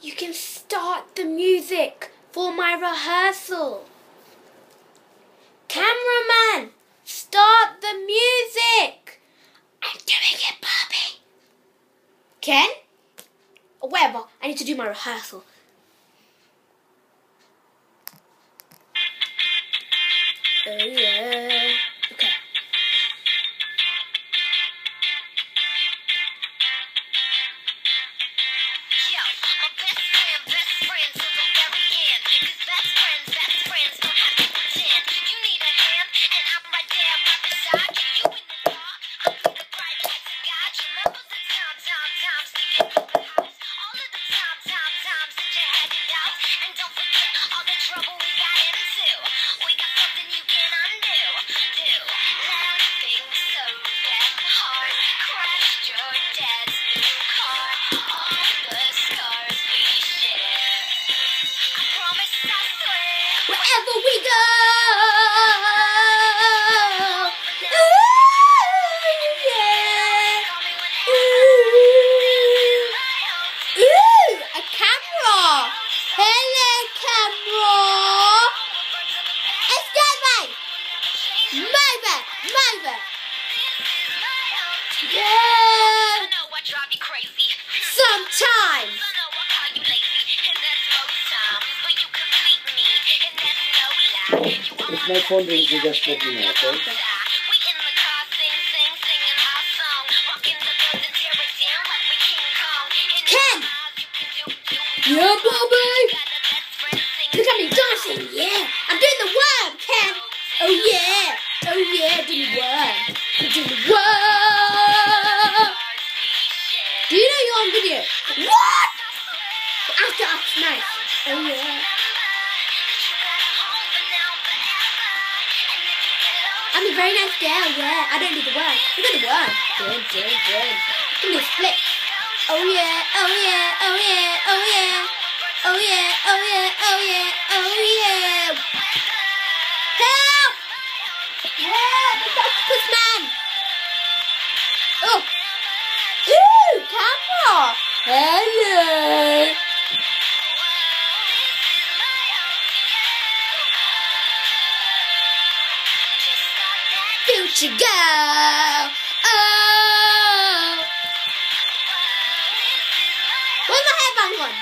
You can start the music for my rehearsal. Cameraman, start the music. I'm doing it, Barbie. Ken? Whatever, I need to do my rehearsal. Wherever we go. Ooh, yeah. Ooh. a camera. Hello, camera. Excuse me. Move it, move it. Yeah. know I drive you crazy. Sometimes. The building, tear it down like we King Kong. In Ken. my you. Yeah, Barbie. Look at me dancing, yeah. I'm doing the worm, Ken. Oh yeah, oh yeah, doing the worm. Doing the worm. Do you know you're on video? What? After us, nice. Oh yeah. Very nice girl, yeah. I don't do the worm. Look at the worm. Good, good, good. Give me a split. Oh yeah, oh yeah, oh yeah, oh yeah. Oh yeah, oh yeah, oh yeah, oh yeah. Help! Help! It's Octopus Man! Oh! Ooh, camera! Hello! Future girl! Oh! Where's my headband gone?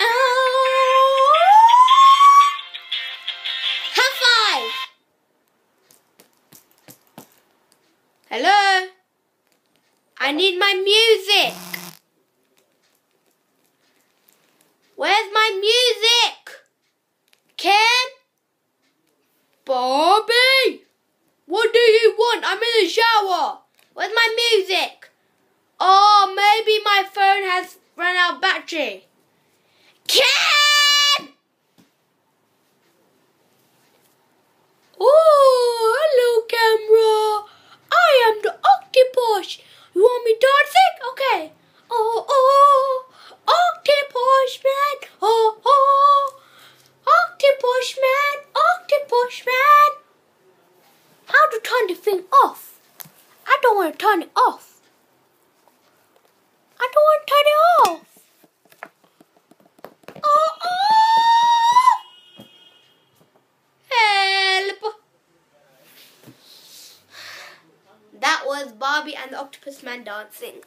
Oh! Hello? I need my music! Where's my music? Ken? Barbie? What do you want? I'm in the shower. Where's my music? Oh, maybe my phone has run out battery. Ken! Oh, hello, camera. I am the octopus. You want me dancing? Okay. Oh, oh, octopus man. Oh, oh, octopus man, octopus man. How to turn the thing off? I don't want to turn it off. I don't want to turn it off. Oh, oh. Help. That was Barbie and the Octopus Man dancing.